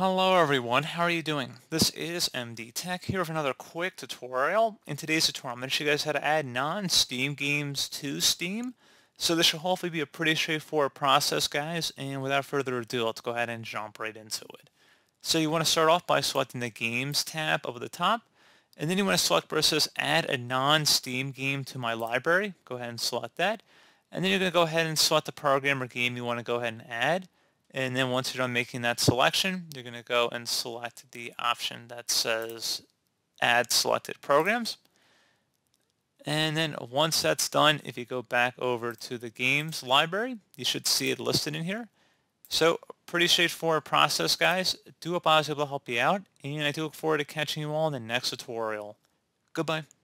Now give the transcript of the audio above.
Hello everyone, how are you doing? This is MD Tech here with another quick tutorial. In today's tutorial, I'm going to show you guys how to add non-Steam games to Steam. So this should hopefully be a pretty straightforward process, guys, and without further ado, let's go ahead and jump right into it. So you want to start off by selecting the Games tab over the top, and then you want to select says Add a non-Steam game to my library. Go ahead and select that. And then you're going to go ahead and select the program or game you want to go ahead and add. And then once you're done making that selection, you're going to go and select the option that says Add Selected Programs. And then once that's done, if you go back over to the games library, you should see it listed in here. So pretty straightforward process, guys. Do was able to help you out, and I do look forward to catching you all in the next tutorial. Goodbye.